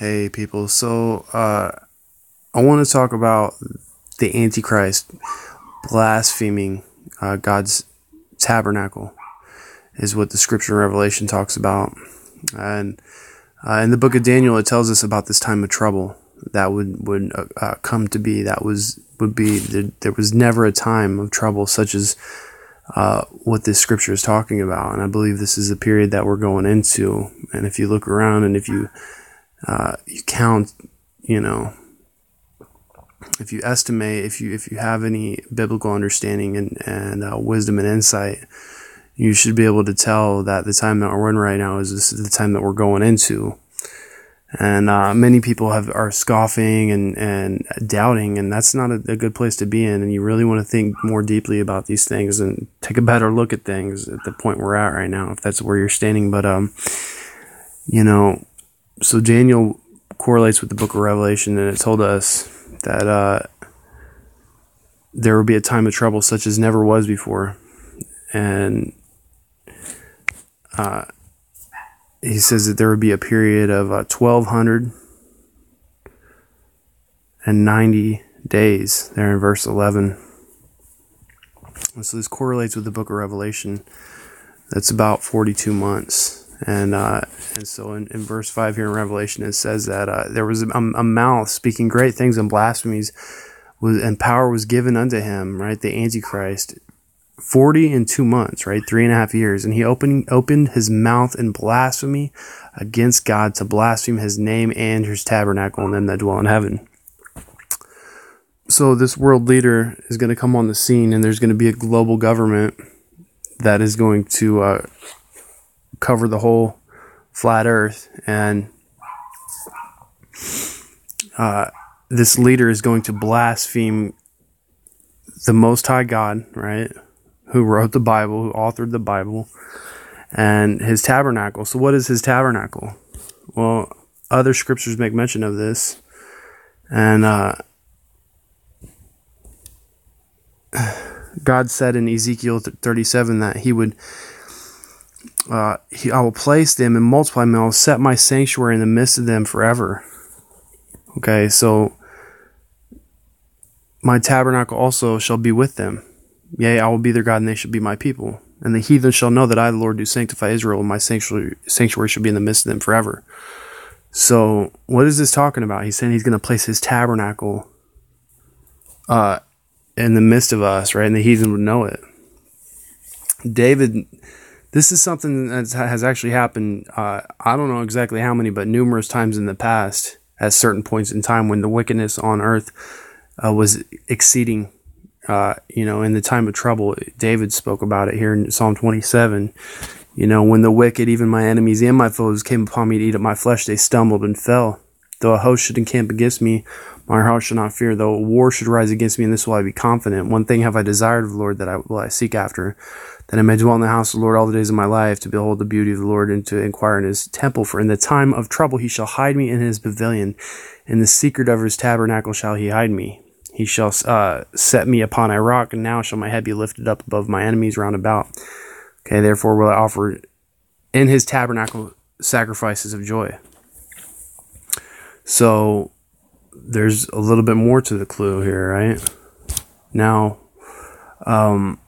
Hey, people. So, uh, I want to talk about the Antichrist blaspheming uh, God's tabernacle, is what the scripture Revelation talks about. And uh, in the book of Daniel, it tells us about this time of trouble that would would uh, uh come to be. That was would be there, was never a time of trouble such as uh, what this scripture is talking about. And I believe this is the period that we're going into. And if you look around and if you uh, you count, you know, if you estimate, if you if you have any biblical understanding and and uh, wisdom and insight, you should be able to tell that the time that we're in right now is this is the time that we're going into. And uh, many people have are scoffing and, and doubting, and that's not a, a, good place to be in. And you really want to think more deeply about these things and take a better look at things at the point we're at right now, if that's where you're standing. But um, you know, so Daniel correlates with the Book of Revelation, and it told us that uh, there will be a time of trouble such as never was before, and uh, he says that there would be a period of uh, 1290 days there in verse 11 and so this correlates with the book of revelation. That's about 42 months and uh, and so in, in, verse 5 here in revelation it says that uh, there was a, a, mouth speaking great things and blasphemies was, and power was given unto him right the antichrist 40 and two months, right? Three and a half years. And he opened, opened his mouth in blasphemy against God to blaspheme his name and his tabernacle and them that dwell in heaven. So this world leader is going to come on the scene and there's going to be a global government that is going to uh, cover the whole flat earth. And uh, this leader is going to blaspheme the Most High God, right? who wrote the Bible, who authored the Bible, and his tabernacle. So, what is his tabernacle? Well, other scriptures make mention of this, and uh, God said in Ezekiel 37 that He would. Uh, he, I will place them and multiply them. and I will set my sanctuary in the midst of them forever. Okay, so my tabernacle also shall be with them. Yea, I will be their God, and they shall be my people. And the heathen shall know that I, the Lord, do sanctify Israel, and my sanctuary, sanctuary shall be in the midst of them forever. So, what is this talking about? He's saying he's going to place his tabernacle uh, in the midst of us, right? And the heathen would know it. David, this is something that has actually happened. Uh, I don't know exactly how many, but numerous times in the past, at certain points in time when the wickedness on earth uh, was exceeding uh, you know, in the time of trouble, David spoke about it here in Psalm 27. You know, when the wicked, even my enemies and my foes, came upon me to eat up my flesh, they stumbled and fell. Though a host should encamp against me, my heart shall not fear. Though war should rise against me, in this will I be confident. One thing have I desired of the Lord that I will I seek after, that I may dwell in the house of the Lord all the days of my life, to behold the beauty of the Lord and to inquire in his temple. For in the time of trouble he shall hide me in his pavilion. In the secret of his tabernacle shall he hide me. He shall uh, set me upon a rock, and now shall my head be lifted up above my enemies round about. Okay, therefore will I offer in his tabernacle sacrifices of joy. So there's a little bit more to the clue here, right? Now, um,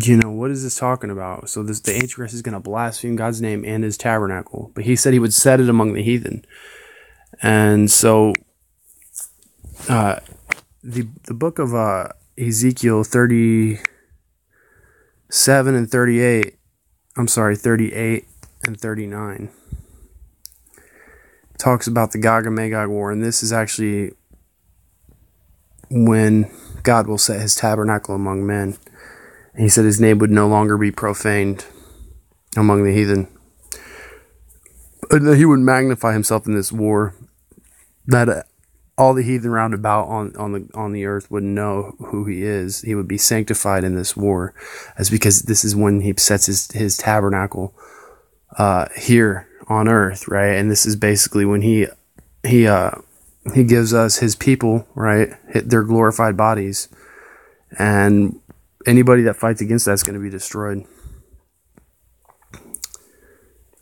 you know, what is this talking about? So this the Antichrist is going to blaspheme God's name and his tabernacle, but he said he would set it among the heathen. And so uh, the the book of uh, Ezekiel 37 and 38 I'm sorry 38 and 39 talks about the Gog and Magog war and this is actually when God will set his tabernacle among men he said his name would no longer be profaned among the heathen and that he would magnify himself in this war that all the heathen round about on, on the on the earth would know who he is. He would be sanctified in this war, as because this is when he sets his his tabernacle uh, here on earth, right? And this is basically when he he uh, he gives us his people, right? Their glorified bodies, and anybody that fights against that's going to be destroyed.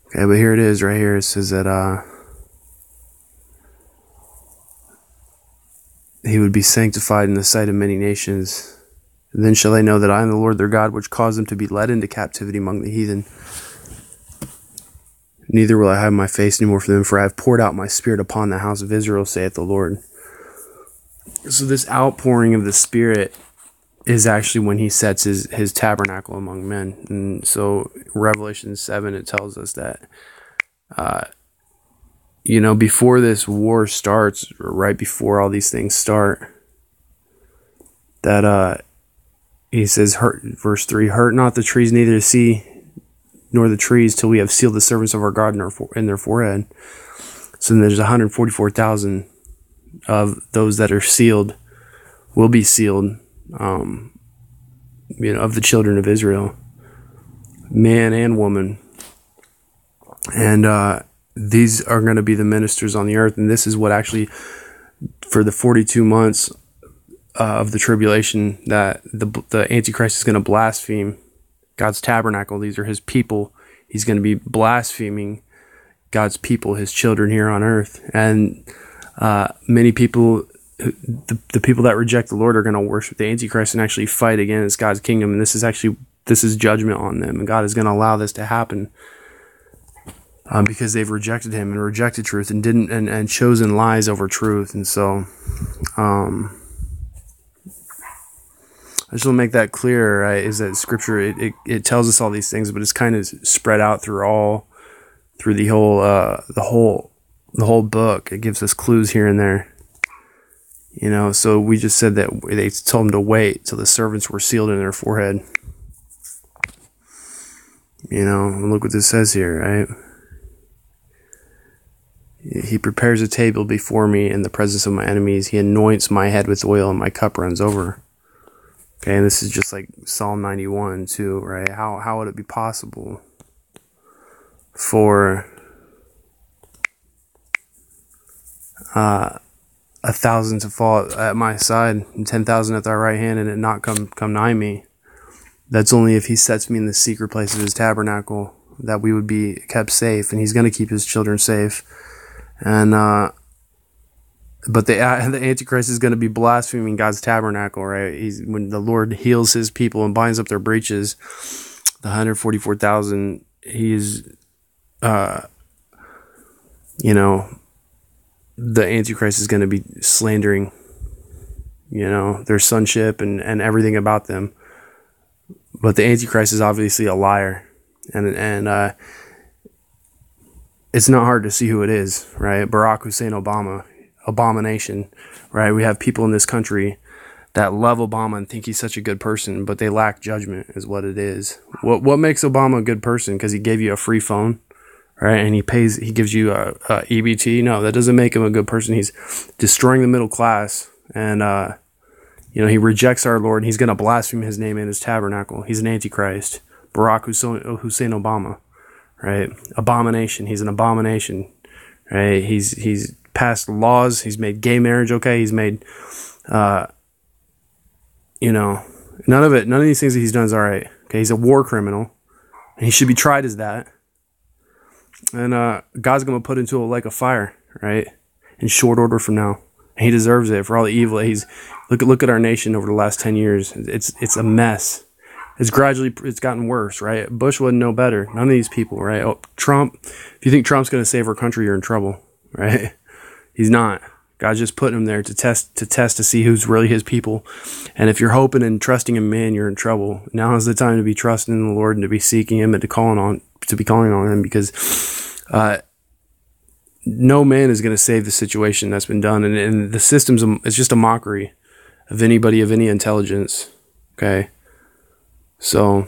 Okay, but here it is right here. It says that uh, he would be sanctified in the sight of many nations. Then shall they know that I am the Lord their God, which caused them to be led into captivity among the heathen. Neither will I hide my face any more from them, for I have poured out my spirit upon the house of Israel, saith the Lord. So, this outpouring of the spirit is actually when he sets his, his tabernacle among men. And so Revelation 7, it tells us that, uh, you know, before this war starts, right before all these things start, that, uh, he says, hurt, verse 3, hurt not the trees, neither the sea, nor the trees, till we have sealed the servants of our God in, our, in their forehead. So then there's 144,000 of those that are sealed will be sealed, um, you know, of the children of Israel, man and woman. And uh, these are going to be the ministers on the earth. And this is what actually, for the 42 months uh, of the tribulation, that the, the Antichrist is going to blaspheme God's tabernacle. These are his people. He's going to be blaspheming God's people, his children here on earth. And uh, many people, the, the people that reject the Lord, are going to worship the Antichrist and actually fight against God's kingdom. And this is actually this is judgment on them, and God is going to allow this to happen um, because they've rejected Him and rejected truth and didn't and, and chosen lies over truth. And so, um, I just want to make that clear. Right, is that Scripture? It, it, it tells us all these things, but it's kind of spread out through all through the whole uh, the whole the whole book. It gives us clues here and there. You know, so we just said that they told them to wait till the servants were sealed in their forehead. You know, look what this says here, right? He prepares a table before me in the presence of my enemies. He anoints my head with oil and my cup runs over. Okay, and this is just like Psalm 91 too, right? How how would it be possible for uh, a thousand to fall at my side and ten thousand at thy right hand and it not come come nigh me. That's only if he sets me in the secret place of his tabernacle that we would be kept safe, and he's going to keep his children safe. And uh, but the uh, the Antichrist is going to be blaspheming God's tabernacle, right? He's when the Lord heals His people and binds up their breaches. The hundred forty four thousand, he's, uh, you know, the Antichrist is going to be slandering, you know, their sonship and, and everything about them. But the Antichrist is obviously a liar. And, and, uh, it's not hard to see who it is, right? Barack Hussein Obama, abomination, right? We have people in this country that love Obama and think he's such a good person, but they lack judgment, is what it is. What what makes Obama a good person? Because he gave you a free phone, right? And he pays, he gives you a, a, EBT. No, that doesn't make him a good person. He's destroying the middle class, and uh, you know he rejects our Lord. He's going to blaspheme His name in His tabernacle. He's an antichrist. Barack Hussein Obama, right? Abomination. He's an abomination, right? He's he's passed laws. He's made gay marriage okay. He's made, uh, you know, none of it. None of these things that he's done is all right. Okay, he's a war criminal, and he should be tried as that and uh, God's gonna put into a lake of fire, right? In short order from now. He deserves it for all the evil he's. Look at look at our nation over the last ten years. It's it's a mess. It's gradually it's gotten worse, right? Bush wouldn't know better. None of these people, right? Oh, Trump. If you think Trump's gonna save our country, you're in trouble, right? He's not. God's just putting him there to test to test to see who's really his people. And if you're hoping and trusting in man, you're in trouble. Now is the time to be trusting in the Lord and to be seeking him and to calling on to be calling on him because uh, no man is going to save the situation that's been done, and, and the system's a, it's just a mockery of anybody of any intelligence. Okay, so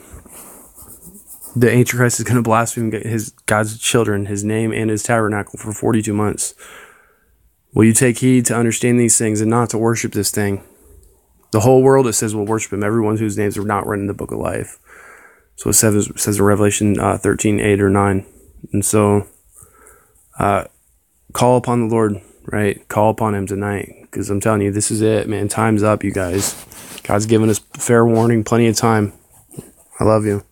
the Antichrist is going to blaspheme his God's children, His name, and His tabernacle for forty-two months. Will you take heed to understand these things and not to worship this thing? The whole world, it says, will worship him. Everyone whose names are not written in the book of life. So it says, says in Revelation uh, 13, 8 or 9. And so, uh, call upon the Lord, right? Call upon Him tonight. Because I'm telling you, this is it, man. Time's up, you guys. God's given us fair warning, plenty of time. I love you.